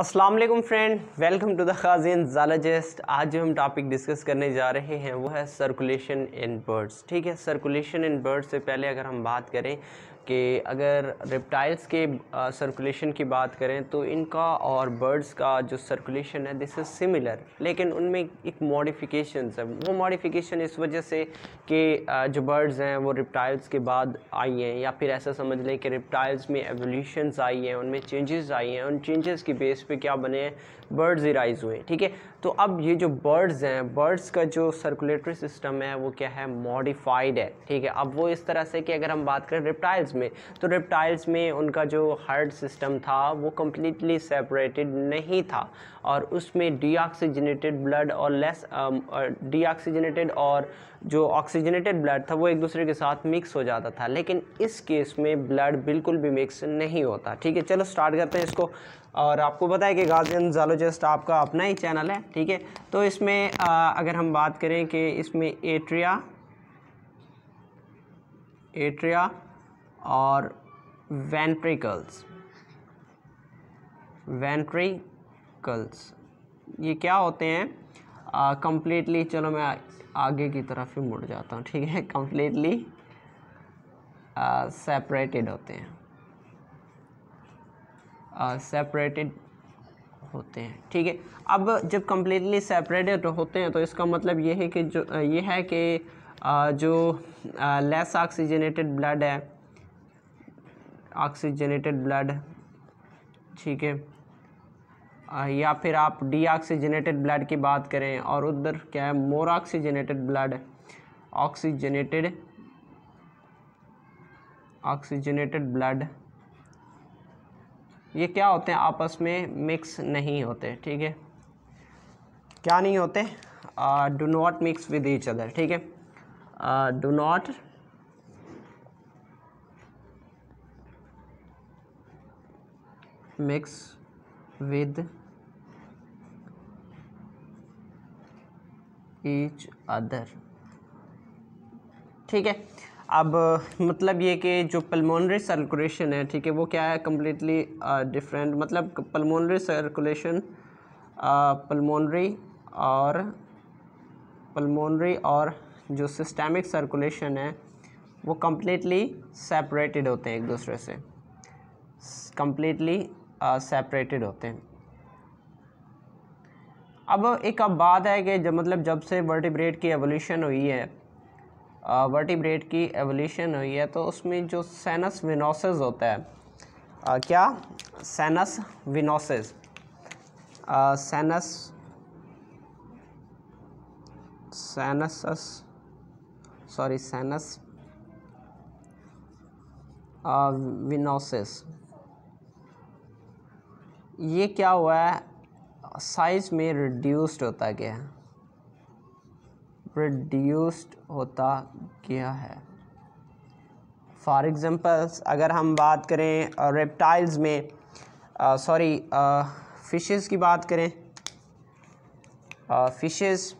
अस्सलाम वालेकुम friend, welcome to the खाजिन जालाजिस्ट। आज जो हम टॉपिक डिस्कस करने जा रहे हैं, वो है सर्कुलेशन इन बर्ड्स ठीक है सर्कुलेशन इन बर्ड्स से पहले अगर हम बात करें कि अगर रेप्टाइल्स के सर्कुलेशन की बात करें तो इनका और बर्ड्स का जो सर्कुलेशन है दिस इज़ सिमिलर लेकिन उनमें एक मॉडिफिकेशन है। वो मॉडिफिकेशन इस वजह से कि जो बर्ड्स हैं, वो रिप्टाइल्स के बाद आई हैं, या फिर ऐसा समझ लें कि रिप्टाइल्स में एवोल्यूशंस आई हैं, उनमें चेंजेस आई हैं। उन चेंजेस की बेस पे क्या बने हैं? बर्ड्स ही राइज हुए ठीक है? तो अब ये जो बर्ड्स हैं बर्ड्स का जो सर्कुलेटरी सिस्टम है, वो क्या है? मॉडिफाइड है, ठीक है? अब वो इस तरह से कि अगर हम बात करें रिप्टाइल्स में तो रिप्टाइल्स में उनका जो हार्ट सिस्टम था वो कम्प्लीटली सेपरेटेड नहीं था और उसमें डीऑक्सीजनेटेड ब्लड और लेस डीऑक्सीजनेटेड और जो ऑक्सीजनेटेड ब्लड था वो एक दूसरे के साथ मिक्स हो जाता था। लेकिन इस केस में ब्लड बिल्कुल भी मिक्स नहीं होता। ठीक है चलो स्टार्ट करते हैं इसको। और आपको पता है कि गार्जियन जालोजिस्ट आपका अपना ही चैनल है ठीक है? तो इसमें आ, अगर हम बात करें कि इसमें एट्रिया एट्रिया और वेंट्रिकल्स। वेंट्रिकल्स, ये क्या होते हैं? कंप्लीटली चलो मैं आगे की तरफ़ ही मुड़ जाता हूँ, ठीक है? कंप्लीटली सेपरेटेड होते हैं। सेपरेटेड होते हैं, ठीक है? अब जब कम्प्लीटली सेपरेटेड होते हैं तो इसका मतलब ये है कि जो, ये है कि जो लेस ऑक्सीजनेटेड ब्लड है ऑक्सीजनेटेड ब्लड ठीक है? या फिर आप डीऑक्सीजनेटेड ब्लड की बात करें और उधर क्या है? More oxygenated blood oxygenated oxygenated blood ये क्या होते हैं? आपस में मिक्स नहीं होते, ठीक है? क्या नहीं होते? Do not mix with each other ठीक है? Do not mix with each other ठीक है? अब मतलब ये कि जो पल्मोनरी सर्कुलेशन है, ठीक है, वो क्या है? कम्प्लीटली डिफरेंट मतलब पल्मोनरी सर्कुलेशन पल्मोनरी और पल्मोनरी और जो सिस्टेमिक सर्कुलेशन है, वो कम्प्लीटली सेपरेटेड होते हैं एक दूसरे से. कम्प्लीटली सेपरेटेड होते हैं। अब एक अब बात है कि जब मतलब जब से वर्टिब्रेट की एवोल्यूशन हुई है वर्टिब्रेट की एवोल्यूशन हुई है तो उसमें जो सैनस विनोसिस होता है आ, क्या? Sinus venosus sinus sinuses sorry sinus venosus ये क्या हुआ है? साइज़ में रिड्यूस्ड होता गया रिड्यूस्ड होता गया है। फॉर एग्ज़ाम्पल्स अगर हम बात करें रेप्टाइल्स में सॉरी फिशेस की बात करें फिशेस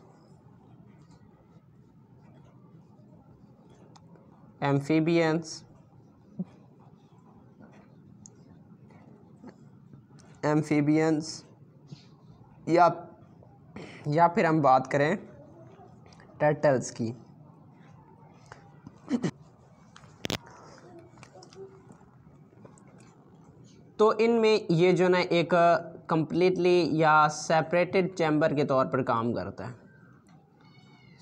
एम्फीबियंस एम्फीबियंस या या फिर हम बात करें टर्टल्स की। तो इनमें ये जो ना एक कंप्लीटली या सेपरेटेड चैम्बर के तौर पर काम करता है।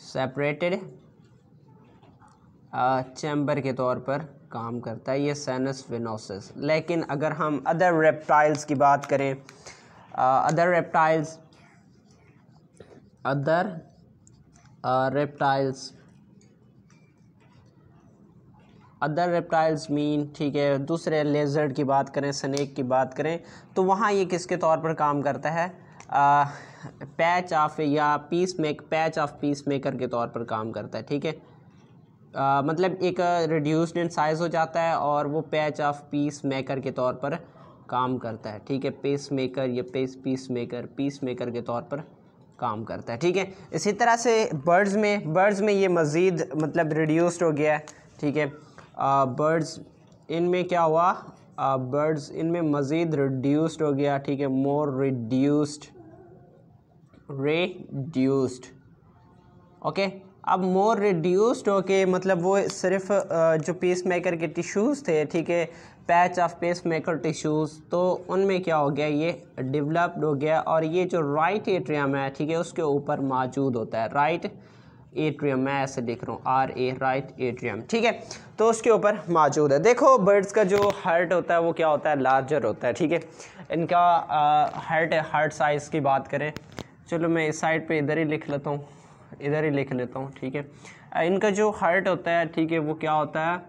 सेपरेटेड चैम्बर के तौर पर काम करता है, ये सैनस विनोसिस लेकिन अगर हम अदर रेप्टाइल्स की बात करें other reptiles other reptiles other reptiles mean ठीक है, दूसरे लेजर्ड की बात करें स्नेक की बात करें तो वहाँ ये किसके तौर पर काम करता है? पैच ऑफ़ या piece make patch of piece maker के तौर पर काम करता है, ठीक है? मतलब एक रिड्यूस्ड इन साइज़ हो जाता है और वो पैच ऑफ़ पीस मेकर के तौर पर काम करता है, ठीक है? पेस मेकर या pace piece maker piece maker के तौर पर काम करता है, ठीक है? इसी तरह से बर्ड्स में बर्ड्स में ये मज़ीद मतलब रिड्यूस्ड हो गया है, ठीक है? बर्ड्स इनमें क्या हुआ? बर्ड्स इनमें मज़ीद रिड्यूस्ड हो गया, ठीक है? मोर रिड्यूस्ड रेड्यूस्ड ओके अब मोर रिड्यूस्ड हो के मतलब वो सिर्फ़ जो पेस मेकर के टिश्यूज़ थे, ठीक है patch of pace maker tissues तो उनमें क्या हो गया, ये डेवलप्ड हो गया और ये जो राइट एट्रियम है, ठीक है, उसके ऊपर मौजूद होता है राइट एट्रियम मैं ऐसे देख रहा हूँ आर ए राइट एट्रियम ठीक है तो उसके ऊपर मौजूद है। देखो बर्ड्स का जो हार्ट होता है, वो क्या होता है लार्जर होता है, ठीक है, इनका हार्ट हार्ट साइज़ की बात करें, चलो मैं इस साइड पे इधर ही लिख लेता हूँ। इधर ही लिख लेता हूँ, ठीक है? इनका जो हार्ट होता है, ठीक है, वो क्या होता है?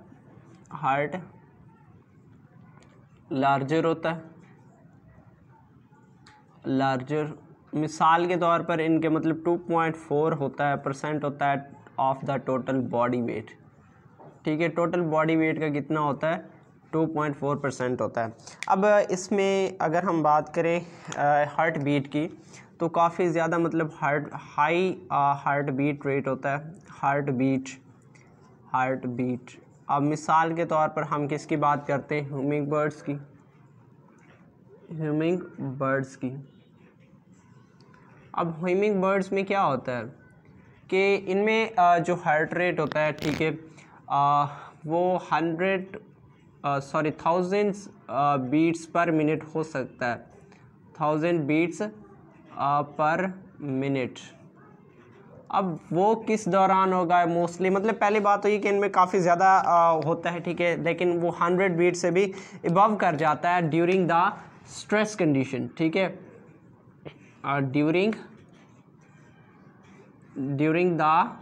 हार्ट लार्जर होता है। लार्जर मिसाल के तौर पर इनके मतलब 2.4 होता है परसेंट होता है of the total body weight ठीक है? टोटल बॉडी वेट का कितना होता है? 2.4 परसेंट होता है। अब इसमें अगर हम बात करें हार्ट बीट की तो काफ़ी ज़्यादा मतलब heart high heart beat rate होता है। हार्ट बीट हार्ट बीट अब मिसाल के तौर पर हम किसकी बात करते हैं? ह्यूमिंग बर्ड्स की। ह्यूमिंग बर्ड्स की। अब ह्यूमिंग बर्ड्स में क्या होता है? कि इनमें जो हार्ट रेट होता है, ठीक है वो hundred sorry thousands beats per minute हो सकता है। Thousand beats per minute. अब वो किस दौरान होगा मोस्टली मतलब पहली बात तो ये कि इनमें काफ़ी ज़्यादा होता है, ठीक है, लेकिन वो हंड्रेड बीट से भी इबव कर जाता है ड्यूरिंग द स्ट्रेस कंडीशन ठीक है? During during the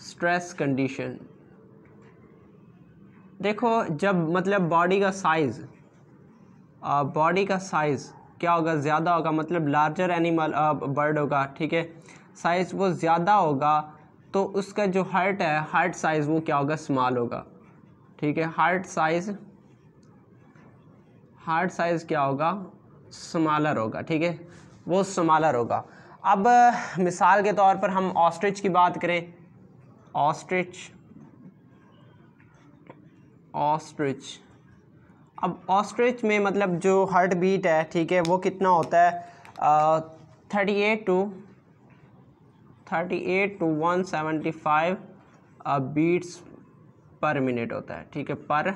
stress condition देखो, जब मतलब बॉडी का साइज़ बॉडी का साइज़ क्या होगा? ज़्यादा होगा मतलब लार्जर एनिमल बर्ड होगा, ठीक है? साइज़ वो ज़्यादा होगा तो उसका जो हार्ट है हार्ट साइज़ वो क्या होगा? स्मॉल होगा, ठीक है? हार्ट साइज़ हार्ट साइज़ क्या होगा? स्मॉलर होगा, ठीक है? वो स्मॉलर होगा। अब, मिसाल के तौर पर हम ऑस्ट्रिच की बात करें। ऑस्ट्रिच ऑस्ट्रिच अब ऑस्ट्रिच में मतलब जो हार्ट बीट है, ठीक है, वो कितना होता है? Thirty eight to thirty eight to one seventy five beats per minute होता है, ठीक है पर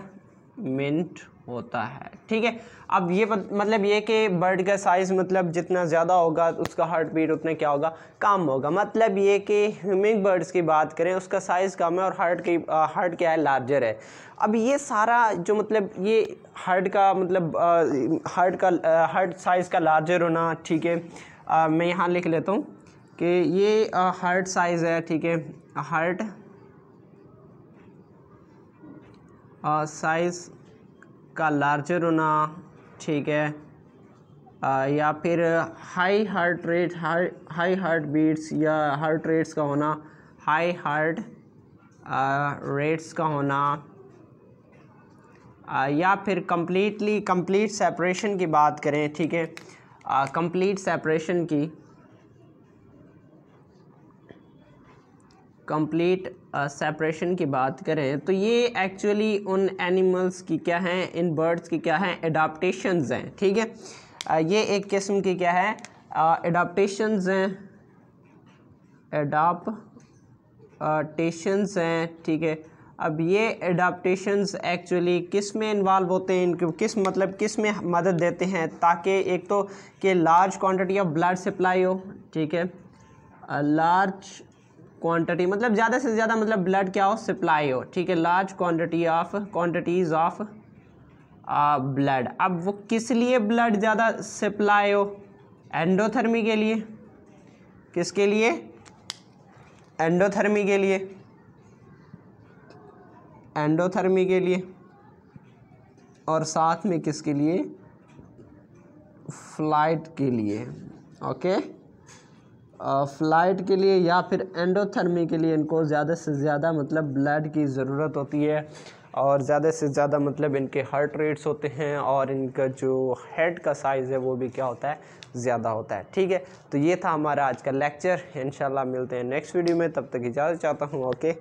मिनट होता है। ठीक है? अब ये मतलब ये कि बर्ड का साइज़ मतलब जितना ज़्यादा होगा, उसका हार्ट बीट उतना क्या होगा? कम होगा। मतलब ये कि ह्यूमिंग बर्ड्स की बात करें, उसका साइज़ कम है और हार्ट की हार्ट क्या है? लार्जर है। अब ये सारा जो मतलब ये हार्ट का मतलब हार्ट का हार्ट साइज़ का लार्जर होना, ठीक है? मैं यहाँ लिख लेता हूँ कि ये हार्ट साइज़ है, ठीक है? हार्ट साइज़ का लार्जर होना ठीक है। आ, या फिर high heart rate high high heart beats या हार्ट रेट्स का होना हाई हार्ट रेट्स का होना। आ, या फिर कम्प्लीटली कंप्लीट सेपरेशन की बात करें ठीक है। कंप्लीट सेपरेशन की। कंप्लीट सेपरेशन की बात करें तो ये एक्चुअली उन एनिमल्स की क्या हैं इन बर्ड्स की क्या हैं एडाप्टेशंस हैं ठीक है? Uh, ये एक किस्म की क्या है? एडाप्टेशंस हैं एडाप्टेशंस हैं ठीक है? अब ये एडाप्टेशंस एक्चुअली किसमें इन्वॉल्व होते हैं इनके किस मतलब किसमें मदद देते हैं ताकि एक तो कि large quantity of blood supply हो ठीक है? लार्ज क्वांटिटी मतलब ज़्यादा से ज़्यादा मतलब ब्लड क्या हो? सप्लाई हो। ठीक है large quantity of quantities of blood अब वो किस लिए ब्लड ज़्यादा सप्लाई हो? एंडोथर्मी के लिए। किसके लिए? एंडोथर्मी के लिए। एंडोथर्मी के लिए। और साथ में किसके लिए? फ़्लाइट के लिए। ओके फ़्लाइट के लिए या फिर एंडोथर्मी के लिए इनको ज़्यादा से ज़्यादा मतलब ब्लड की ज़रूरत होती है और ज़्यादा से ज़्यादा मतलब इनके हार्ट रेट्स होते हैं और इनका जो हेड का साइज़ है वो भी क्या होता है? ज़्यादा होता है। ठीक है? तो ये था हमारा आज का लेक्चर इन मिलते हैं नेक्स्ट वीडियो में। तब तक इजाज़त चाहता हूँ। ओके